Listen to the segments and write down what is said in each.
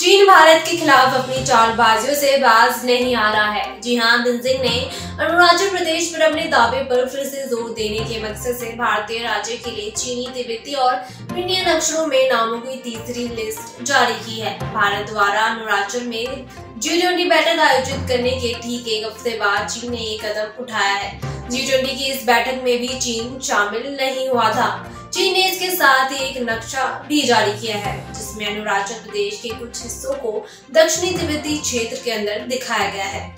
चीन भारत के खिलाफ अपनी चालबाजियों से बाज नहीं आ रहा है। जी हाँ बिंजिंग ने अरुणाचल प्रदेश पर अपने दावे पर फिर से ज़ोर देने के मकसद से भारतीय राज्य के लिए चीनी, तिब्बती और इंडियन अक्षरों में नामों की तीसरी लिस्ट जारी की है। भारत द्वारा अरुणाचल में जी ट्वेंटी बैठक आयोजित करने के ठीक एक हफ़्ते बाद चीन ने ये कदम उठाया है। जी ट्वेंटी की इस बैठक में भी चीन शामिल नहीं हुआ था। चीन ने इसके साथ ही एक नक्शा भी जारी किया है, जिसमें अरुणाचल प्रदेश के कुछ हिस्सों को दक्षिणी तिब्बती क्षेत्र के अंदर दिखाया गया है।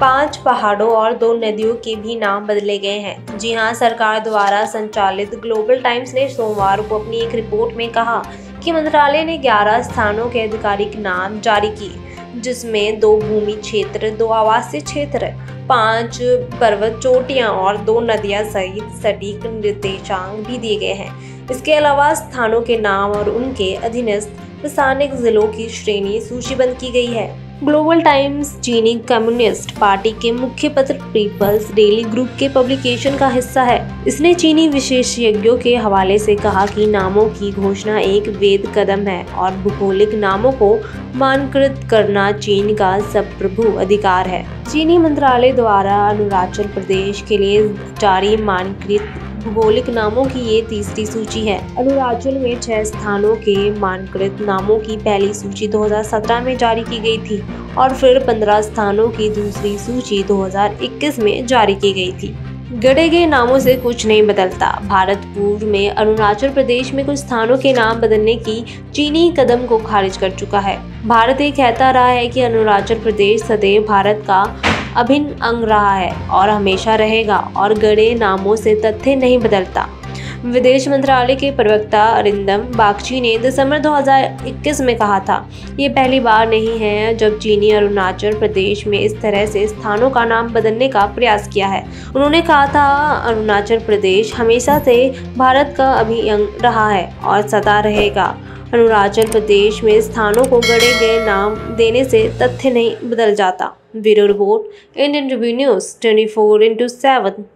पाँच पहाड़ों और दो नदियों के भी नाम बदले गए हैं। जी हाँ, सरकार द्वारा संचालित ग्लोबल टाइम्स ने सोमवार को अपनी एक रिपोर्ट में कहा कि मंत्रालय ने 11 स्थानों के आधिकारिक नाम जारी किए। जिसमें दो भूमि क्षेत्र, दो आवासीय क्षेत्र, पाँच पर्वत चोटियाँ और दो नदियाँ सहित सटीक निर्देशांक भी दिए गए हैं। इसके अलावा स्थानों के नाम और उनके अधीनस्थ स्थानिक जिलों की श्रेणी सूचीबद्ध की गई है। ग्लोबल टाइम्स चीनी कम्युनिस्ट पार्टी के मुख्य पत्र पीपल्स डेली ग्रुप के पब्लिकेशन का हिस्सा है। इसने चीनी विशेषज्ञों के हवाले से कहा कि नामों की घोषणा एक वेद कदम है और भूगोलिक नामों को मानकृत करना चीन का प्रभु अधिकार है। चीनी मंत्रालय द्वारा अरुणाचल प्रदेश के लिए जारी मानकृत भौगोलिक नामों की ये तीसरी सूची है। अरुणाचल में छह स्थानों के मानकृत नामों की पहली सूची 2017 में जारी की गई थी और फिर 15 स्थानों की दूसरी सूची 2021 में जारी की गई थी। गढ़े गए नामों से कुछ नहीं बदलता। भारत पूर्व में अरुणाचल प्रदेश में कुछ स्थानों के नाम बदलने की चीनी कदम को खारिज कर चुका है। भारत ये कहता रहा है कि अरुणाचल प्रदेश सदैव भारत का अभिन्न अंग रहा है और हमेशा रहेगा और गड़े नामों से तथ्य नहीं बदलता। विदेश मंत्रालय के प्रवक्ता अरिंदम बागची ने दिसंबर 2021 में कहा था, ये पहली बार नहीं है जब चीनी अरुणाचल प्रदेश में इस तरह से स्थानों का नाम बदलने का प्रयास किया है। उन्होंने कहा था, अरुणाचल प्रदेश हमेशा से भारत का अभिअंग रहा है और सदा रहेगा। अरुणाचल प्रदेश में स्थानों को गढ़े गए नाम देने से तथ्य नहीं बदल जाता। Bureau Report, Indian Review News, 24 into 7.